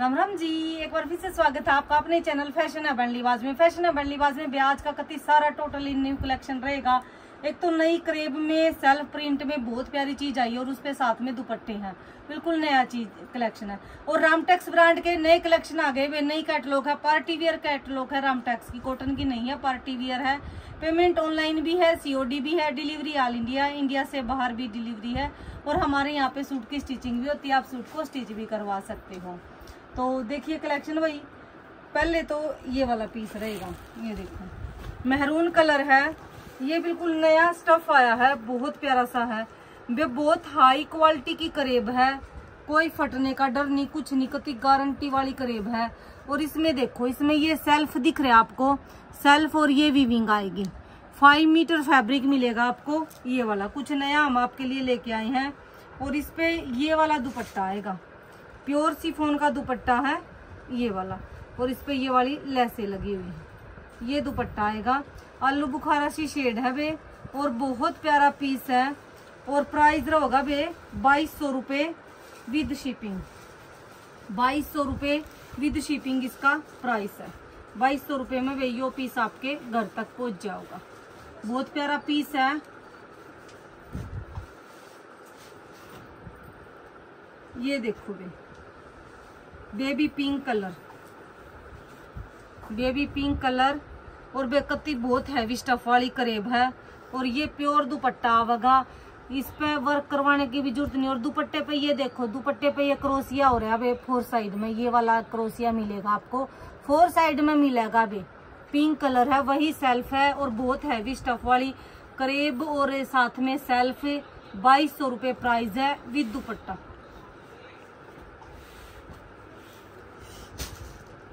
राम राम जी, एक बार फिर से स्वागत है आपका अपने चैनल फ़ैशन है बंडलीबाज में। फ़ैशन है बंडलीबाज में, ब्याज का कति सारा टोटली न्यू कलेक्शन रहेगा। एक तो नई क्रेब में सेल्फ प्रिंट में बहुत प्यारी चीज़ आई है और उसके साथ में दुपट्टे हैं। बिल्कुल नया चीज़ कलेक्शन है। और रामटेक्स ब्रांड के नए कलेक्शन आ गए वे नई कैटलॉग है। पार्टी वियर कैटलॉग है रामटेक्स की। कॉटन की नहीं है पार्टी वियर है। पेमेंट ऑनलाइन भी है सीओडी भी है डिलीवरी ऑल इंडिया इंडिया से बाहर भी डिलीवरी है। और हमारे यहाँ पे सूट की स्टिचिंग भी होती है, आप सूट को स्टिच भी करवा सकते हो। तो देखिए कलेक्शन भाई, पहले तो ये वाला पीस रहेगा, ये देखो। मेहरून कलर है, ये बिल्कुल नया स्टफ़ आया है, बहुत प्यारा सा है। वे बहुत हाई क्वालिटी की करेब है, कोई फटने का डर नहीं, कुछ नहीं कति गारंटी वाली करेब है। और इसमें देखो, इसमें ये सेल्फ दिख रहा है आपको सेल्फ और ये वीविंग आएगी। फाइव मीटर फैब्रिक मिलेगा आपको, ये वाला। कुछ नया हम आपके लिए लेके आए हैं, और इस पे ये वाला दुपट्टा आएगा। प्योर सीफोन का दुपट्टा है, ये वाला। और इस पर ये वाली लेसे लगी हुई है। ये दुपट्टा आएगा। आलू बुखारा सी शेड है वे और बहुत प्यारा पीस है। और प्राइस होगा वे बाईस सौ रुपये विद शिपिंग बाईस सौ रुपये विद शिपिंग इसका प्राइस है। बाईस सौ रुपये में वे यो पीस आपके घर तक पहुँच जाओगा। बहुत प्यारा पीस है। ये देखो वे baby pink colour. Baby pink colour और बेकती बहुत हैवी स्टफ़ वाली करेब है। और ये प्योर दुपट्टा आवेगा इस पे वर्क करवाने की भी ज़रूरत नहीं। और दुपट्टे पे ये देखो, दुपट्टे पे ये क्रोसिया हो रहा है फोर साइड में। ये वाला क्रोसिया मिलेगा आपको। फोर साइड में मिलेगा अभी पिंक कलर है, वही सेल्फ है और बहुत हैवी स्टफ़ वाली करेब। और साथ में सेल्फ बाईस सौ रुपये प्राइस है विद दुपट्टा।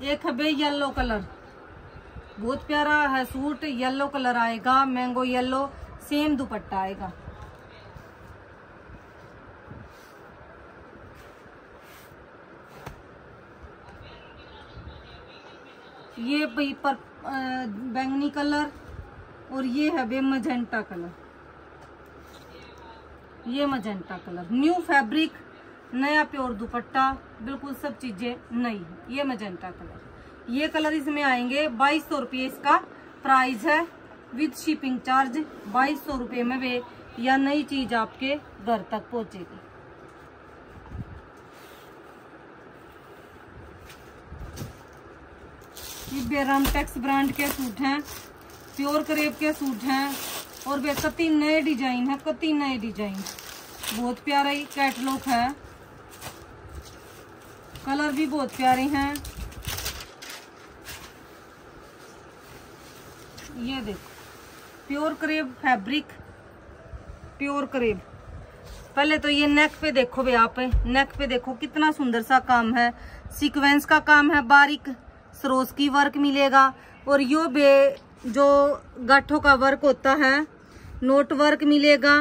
एक है भाई येलो कलर बहुत प्यारा है सूट येलो कलर आएगा मैंगो येलो सेम दुपट्टा आएगा। ये भाई पर बैंगनी कलर और ये है बे मजेंटा कलर ये मजेंटा कलर न्यू फैब्रिक नया प्योर दुपट्टा, बिल्कुल सब चीज़ें नई है। ये मजेंटा कलर ये कलर इसमें आएँगे बाईस सौ रुपये इसका प्राइस है। विद शिपिंग चार्ज बाईस सौ रुपये में वे या नई चीज़ आपके घर तक पहुंचेगी। बेराम टेक्स ब्रांड के सूट हैं प्योर करेब के सूट हैं और वे कति नए डिज़ाइन है, कति नए डिज़ाइन बहुत प्यारा ही कैटलॉग है। कलर भी बहुत प्यारे हैं। ये देखो, प्योर करेब फैब्रिक, प्योर करेब। पहले तो ये नेक पे देखो भैया आप नेक पे देखो कितना सुंदर सा काम है। सीक्वेंस का काम है, बारीक सरोस की वर्क मिलेगा। और यो बे, जो गाठों का वर्क होता है नोट वर्क मिलेगा।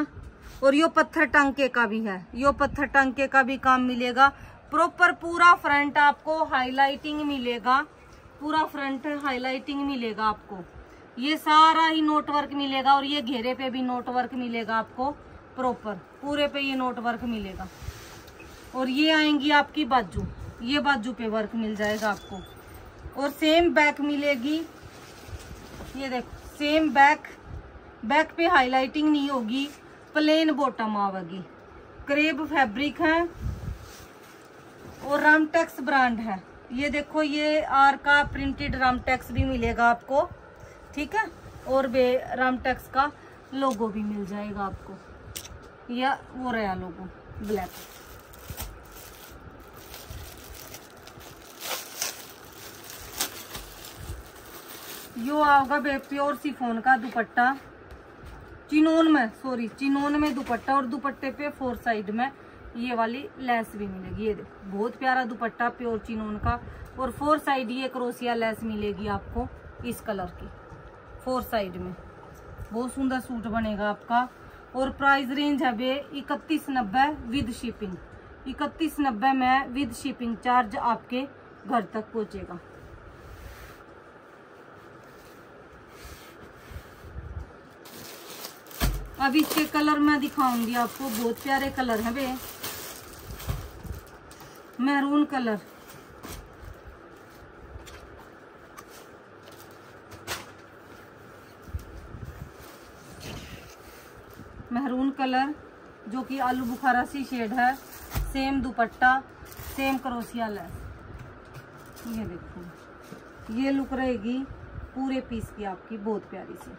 और यो पत्थर टांके का भी है, यो पत्थर टांके का भी काम मिलेगा। प्रॉपर पूरा फ्रंट आपको हाईलाइटिंग मिलेगा। पूरा फ्रंट हाईलाइटिंग मिलेगा आपको। ये सारा ही नोट वर्क मिलेगा और ये घेरे पे भी नोट वर्क मिलेगा आपको प्रॉपर पूरे पे ये नोट वर्क मिलेगा। और ये आएँगी आपकी बाजू। ये बाजू पे वर्क मिल जाएगा आपको। और सेम बैक मिलेगी। ये देखो सेम बैक बैक पे हाईलाइटिंग नहीं होगी। प्लेन बॉटम आवेगी क्रेब फैब्रिक है। और रामटेक्स ब्रांड है। ये देखो, ये आर का प्रिंटेड रामटेक्स भी मिलेगा आपको, ठीक है? और बे रामटेक्स का लोगो भी मिल जाएगा आपको। या वो रहा लोगो ब्लैक यो आओगा बे प्योर सिफोन का दुपट्टा। चिनोन में सॉरी चिनोन में दुपट्टा और दुपट्टे पे फोर साइड में। ये वाली लेस भी मिलेगी। ये देखो, बहुत प्यारा दुपट्टा, प्योर चिनोन का। और फोर साइड ये क्रोसिया लेस मिलेगी आपको इस कलर की, फोर साइड में। बहुत सुंदर सूट बनेगा आपका। और प्राइस रेंज है बे इकतीस नब्बे विद शिपिंग। इकतीस नब्बे में विद शिपिंग चार्ज आपके घर तक पहुंचेगा। अब इसके कलर मैं दिखाऊँगी आपको। बहुत प्यारे कलर है बे। Maroon colour. मैरून कलर, जो कि आलू बुखारा सी शेड है। सेम दुपट्टा, सेम करोसिया लेस। ये देखो, ये लुक रहेगी पूरे पीस की आपकी, बहुत प्यारी सी।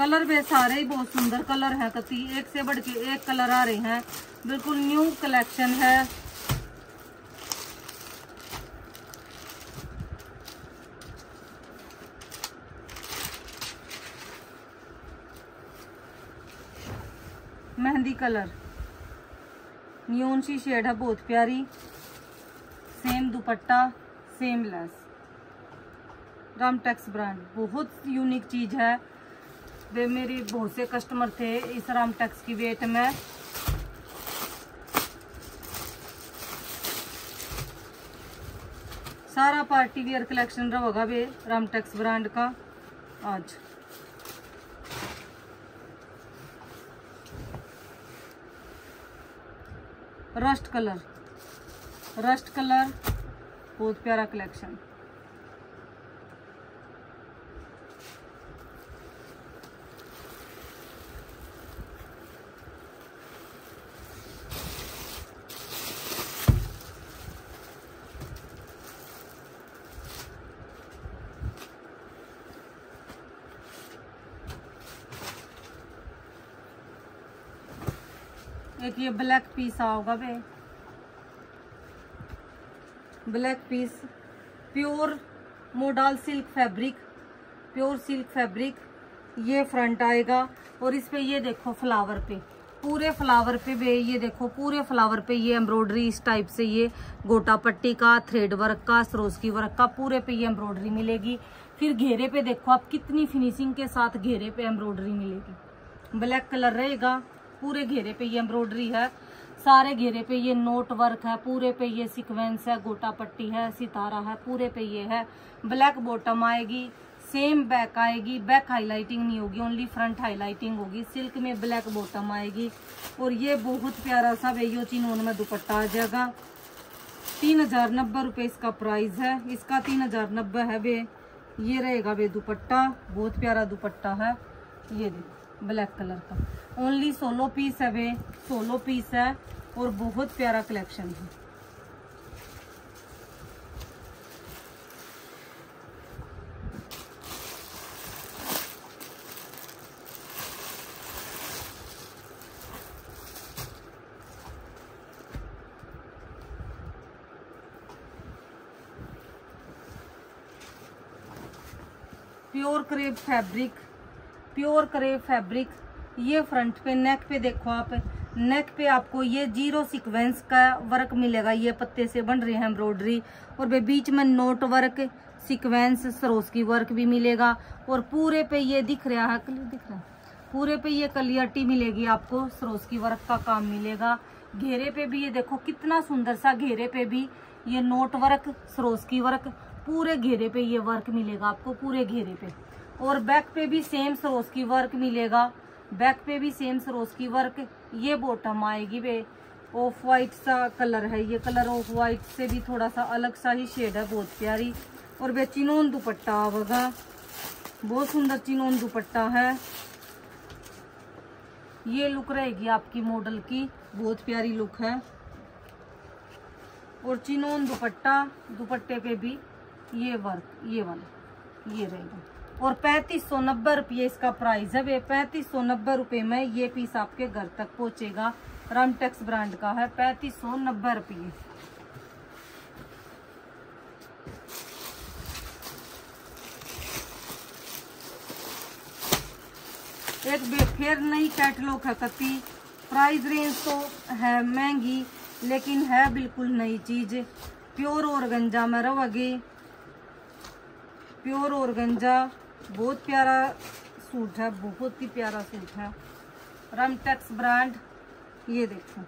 कलर वे सारे ही बहुत सुंदर कलर है कति एक से बढ़ के एक कलर आ रहे हैं। बिल्कुल न्यू कलेक्शन है। मेहंदी कलर। न्यून सी शेड है, बहुत प्यारी। Same dupatta, same lace. Ramtex brand, बहुत यूनिक चीज़ है। वे मेरी बहुत से कस्टमर थे इस रामटेक्स की वेट में। सारा पार्टी वियर कलेक्शन रहेगा वे रामटेक्स ब्रांड का, आज। रस्ट कलर रस्ट कलर बहुत प्यारा कलेक्शन एक ये ब्लैक पीस आओगा बे। Black piece pure modal silk fabric pure silk fabric ये फ्रंट आएगा। और इस पे ये देखो फ्लावर पे। पूरे फ्लावर पे भी ये देखो, पूरे फ्लावर पे ये एम्ब्रॉयडरी इस टाइप से ये गोटा पट्टी का थ्रेड वर्क का सरोस्की वर्क का, पूरे पे ये एम्ब्रॉयडरी मिलेगी। फिर घेरे पे देखो आप कितनी फिनिशिंग के साथ घेरे पे एम्ब्रॉयडरी मिलेगी। ब्लैक कलर रहेगा। पूरे घेरे पे ये एम्ब्रॉयडरी है, सारे घेरे पे ये नोट वर्क है, पूरे पे ये सीक्वेंस है गोटा पट्टी है, सितारा है, पूरे पे ये है। ब्लैक बॉटम आएगी सेम बैक आएगी बैक हाईलाइटिंग नहीं होगी ओनली फ्रंट हाईलाइटिंग होगी। सिल्क में ब्लैक बॉटम आएगी, और ये बहुत प्यारा सा वेयो चिनोन में दुपट्टा आ जाएगा। तीन हज़ार नब्बे रुपये इसका प्राइस है, इसका तीन हज़ार नब्बे है वे, ये रहेगा वे दुपट्टा, बहुत प्यारा दुपट्टा है, ये देखो। ब्लैक कलर का। ओनली सोलो पीस है वे सोलो पीस है और बहुत प्यारा कलेक्शन है। Pure crepe fabric pure crepe fabric, ये फ्रंट पे, नेक पे देखो आप। नेक पे आपको ये ज़ीरो सीक्वेंस का वर्क मिलेगा, ये पत्ते से बन रहे हैं एम्ब्रॉयडरी। और वे बीच में नोट वर्क, सीक्वेंस, सरोस की वर्क भी मिलेगा। और पूरे पे ये दिख रहा है दिख रहा है? पूरे पे ये कलियरटी मिलेगी आपको, सरोस की वर्क का काम मिलेगा। घेरे पे भी ये देखो, कितना सुंदर सा घेरे पे भी ये नोट वर्क, सरोस की वर्क, पूरे घेरे पे ये वर्क मिलेगा आपको, पूरे घेरे पे। और बैक पे भी सेम सरोस की वर्क मिलेगा। बैक पे भी सेम सरोस की वर्क ये बॉटम आएगी वे ऑफ़ वाइट सा कलर है। ये कलर ऑफ़ वाइट से भी थोड़ा सा अलग सा ही शेड है बहुत प्यारी। और वे चिनोन दुपट्टा आवेगा बहुत सुंदर चिनोन दुपट्टा है। ये लुक रहेगी आपकी मॉडल की। बहुत प्यारी लुक है। और चिनोन दुपट्टा, दुपट्टे पे भी ये वर्क ये वाला, ये रहेगा। और पैंतीस सौ नब्बे रुपये इसका प्राइस है। वे पैंतीस सौ नब्बे रुपये में ये पीस आपके घर तक पहुंचेगा। रामटेक्स ब्रांड का है, पैंतीस सौ नब्बे रुपये। एक फिर नई कैटलॉग है कति प्राइस रेंज तो है महँगी, लेकिन है बिल्कुल नई चीज़। प्योर और गंजा में रहोगे। प्योर और गंजा बहुत प्यारा सूट है, बहुत ही प्यारा सूट है। रमटेक्स ब्रांड ये देखो।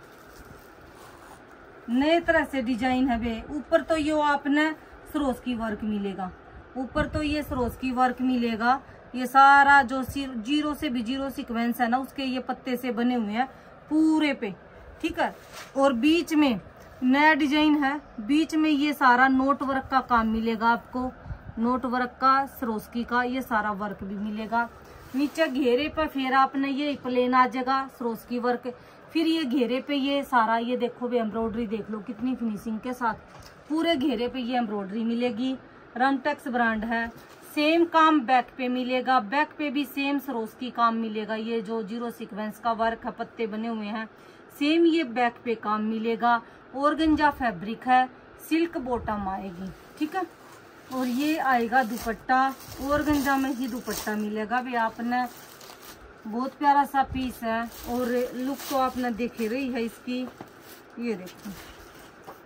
नए तरह से डिज़ाइन है वे ऊपर तो ये आपने सरोस की वर्क मिलेगा। ऊपर तो ये सरोस की वर्क मिलेगा। ये सारा जो ज़ीरो से भी ज़ीरो सीक्वेंस है ना, उसके ये पत्ते से बने हुए हैं पूरे पे। ठीक है? और बीच में नया डिज़ाइन है। बीच में ये सारा नोट वर्क का काम मिलेगा आपको। नोट वर्क का, सरोस्की का, ये सारा वर्क भी मिलेगा। नीचे घेरे पर फिर आपने ये प्लेन आ जाएगा, सरोस्की वर्क। फिर ये घेरे पे ये सारा, ये देखो भी एम्ब्रॉयडरी देख लो कितनी फिनिशिंग के साथ। पूरे घेरे पे ये एम्ब्रॉयडरी मिलेगी। रनटेक्स ब्रांड है। सेम काम बैक पे मिलेगा। बैक पे भी सेम सरोस की काम मिलेगा। ये जो ज़ीरो सीक्वेंस का वर्क है, पत्ते बने हुए हैं सेम ये बैक पे काम मिलेगा। और गंजा फैब्रिक है। सिल्क बॉटम आएगी। ठीक है? और ये आएगा दुपट्टा और गंजा में ही दुपट्टा मिलेगा। भी आपने बहुत प्यारा सा पीस है और लुक तो आपने देखे रही है इसकी। ये देखो,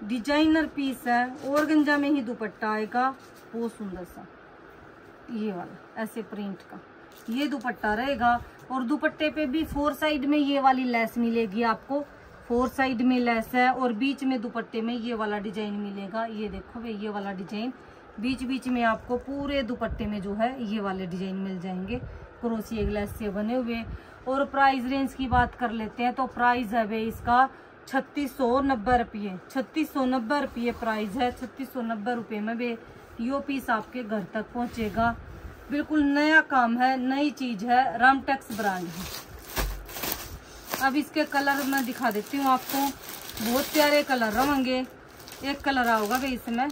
डिज़ाइनर पीस है और गंजा में ही दुपट्टा आएगा, बहुत सुंदर सा। ये वाला, ऐसे प्रिंट का। ये दुपट्टा रहेगा और दुपट्टे पे भी फोर साइड में ये वाली लेस मिलेगी आपको। फोर साइड में लेस है और बीच में दुपट्टे में ये वाला डिज़ाइन मिलेगा। ये देखो भाई ये वाला डिज़ाइन। बीच बीच में आपको पूरे दुपट्टे में जो है ये वाले डिज़ाइन मिल जाएँगे। क्रोसिए ग्लास से बने हुए। और प्राइस रेंज की बात कर लेते हैं तो प्राइस है भाई इसका छत्तीस सौ नब्बे रुपये। छत्तीस सौ नब्बे रुपये प्राइस है। छत्तीस सौ नब्बे रुपये में भी यो पीस आपके घर तक पहुंचेगा। बिल्कुल नया काम है, नई चीज़ है रामटेक्स ब्रांड है। अब इसके कलर मैं दिखा देती हूँ आपको। बहुत प्यारे कलर रहेंगे एक कलर आओगा भाई इसमें।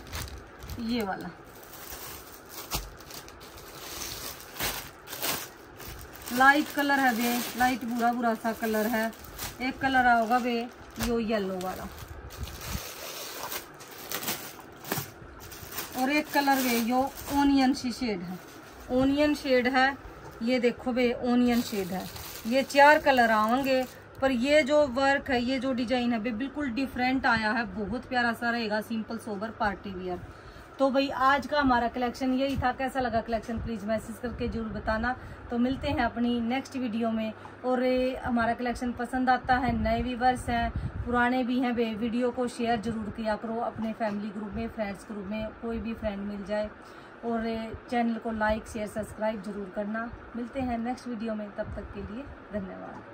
ये वाला। लाइट कलर है वे लाइट बुरा बुरा सा कलर है। एक कलर आओगा वे यो येलो वाला। और एक कलर वे यो ओनियन सी शेड है। ओनियन शेड है, ये देखो वे ओनियन शेड है। ये चार कलर आवेंगे पर ये जो वर्क है, ये जो डिज़ाइन है वे बिल्कुल डिफरेंट आया है। बहुत प्यारा सा रहेगा सिंपल सोबर पार्टी वियर तो भाई, आज का हमारा कलेक्शन यही था। कैसा लगा कलेक्शन प्लीज़ मैसेज करके ज़रूर बताना। तो मिलते हैं अपनी नेक्स्ट वीडियो में। और हमारा कलेक्शन पसंद आता है, नए व्यूवर्स हैं, पुराने भी हैं वे वीडियो को शेयर ज़रूर किया करो अपने फैमिली ग्रुप में फ्रेंड्स ग्रुप में, कोई भी फ्रेंड मिल जाए। और चैनल को लाइक शेयर सब्सक्राइब ज़रूर करना। मिलते हैं नेक्स्ट वीडियो में। तब तक के लिए धन्यवाद।